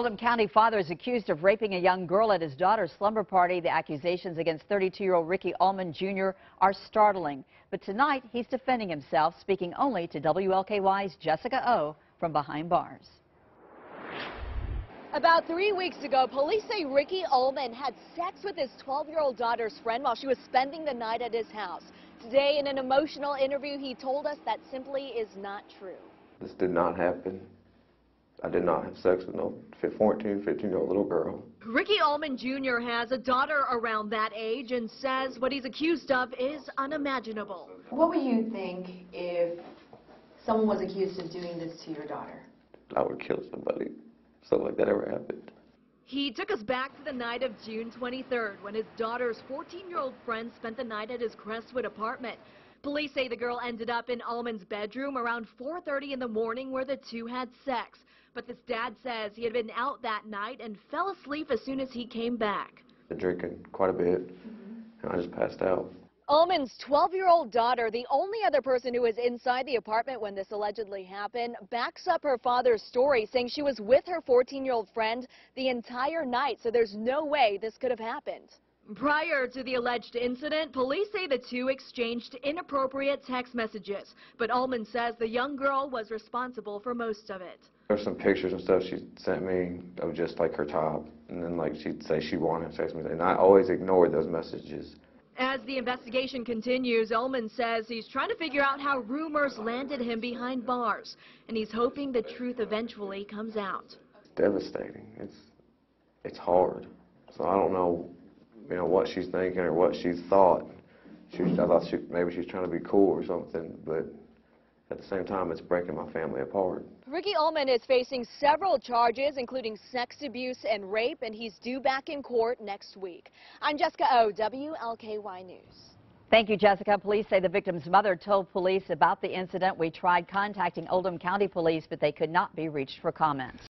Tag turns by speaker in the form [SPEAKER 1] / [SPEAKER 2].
[SPEAKER 1] Oldham County father is accused of raping a young girl at his daughter's slumber party. The accusations against 32-year-old Ricky Ullman Jr. are startling. But tonight, he's defending himself, speaking only to WLKY's Jessica O from behind bars.
[SPEAKER 2] About three weeks ago, police say Ricky Ullman had sex with his 12-year-old daughter's friend while she was spending the night at his house. Today, in an emotional interview, he told us that simply is not true.
[SPEAKER 3] This did not happen. I did not have sex with no 14, 15 year old little girl.
[SPEAKER 2] Ricky Ullman Jr. has a daughter around that age and says what he's accused of is unimaginable.
[SPEAKER 4] What would you think if someone was accused of doing this to your daughter?
[SPEAKER 3] I would kill somebody. Something like that ever happened.
[SPEAKER 2] He took us back to the night of June 23rd when his daughter's 14-year-old friend spent the night at his Crestwood apartment. Police say the girl ended up in Ullman's bedroom around 4.30 in the morning where the two had sex. But this dad says he had been out that night and fell asleep as soon as he came back.
[SPEAKER 3] Been drinking quite a bit, mm -hmm. and I just passed out.
[SPEAKER 2] Ullman's 12-year-old daughter, the only other person who was inside the apartment when this allegedly happened, backs up her father's story, saying she was with her 14-year-old friend the entire night, so there's no way this could have happened. Prior to the alleged incident, police say the two exchanged inappropriate text messages, but Ullman says the young girl was responsible for most of it.
[SPEAKER 3] There's some pictures and stuff she sent me of just like her top, and then like she'd say she wanted sex with me, and I always ignored those messages.
[SPEAKER 2] As the investigation continues, Ullman says he's trying to figure out how rumors landed him behind bars, and he's hoping the truth eventually comes out.
[SPEAKER 3] It's devastating. It's it's hard. So I don't know, you know, what she's thinking or what she's thought. She, I thought she, maybe she's trying to be cool or something, but at the same time, it's breaking my family apart.
[SPEAKER 2] Ricky Ullman is facing several charges, including sex abuse and rape, and he's due back in court next week. I'm Jessica O, WLKY News.
[SPEAKER 1] Thank you, Jessica. Police say the victim's mother told police about the incident. We tried contacting Oldham County Police, but they could not be reached for comments.